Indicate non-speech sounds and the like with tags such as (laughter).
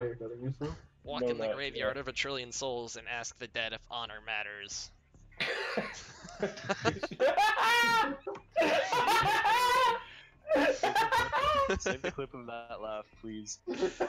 Yourself? Walk no, in the graveyard yeah. of a trillion souls and ask the dead if honor matters. (laughs) Save the clip of that laugh, please. (laughs)